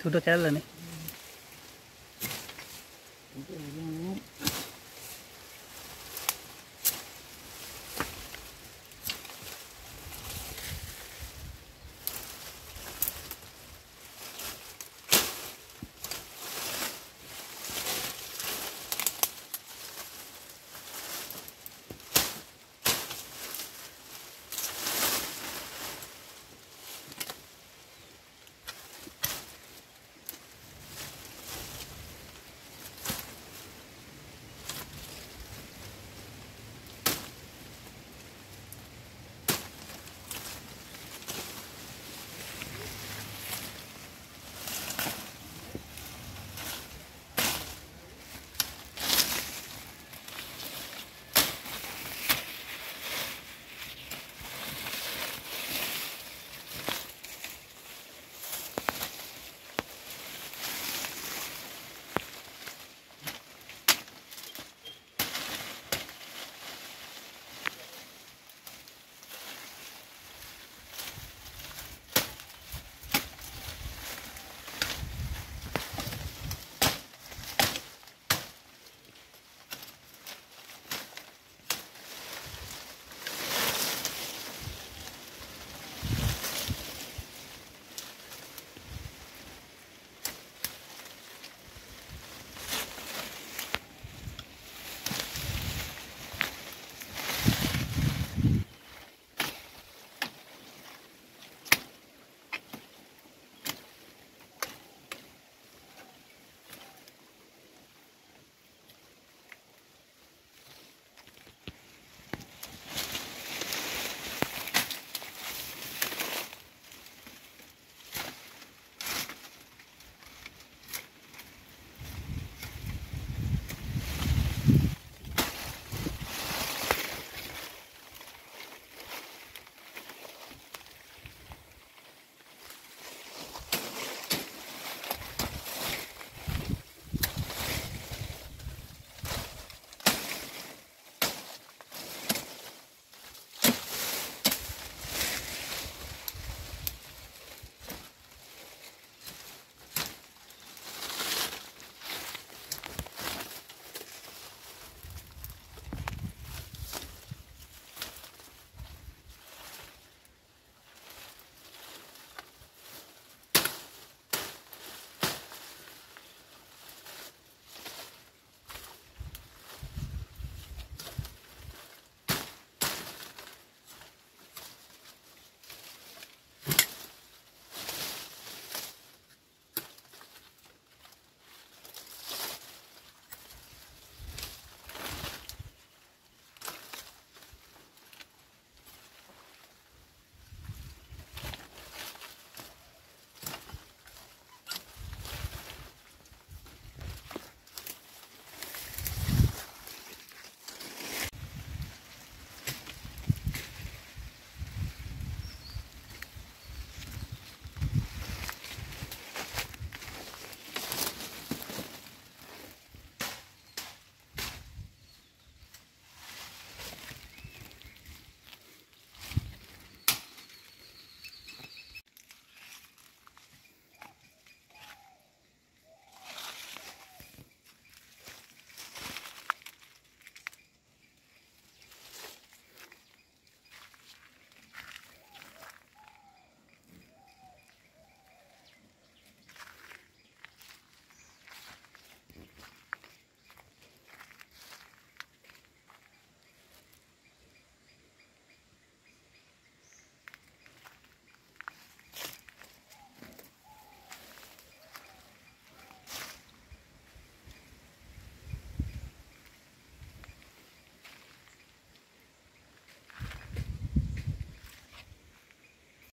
thu খেয়াল নেই Thank này.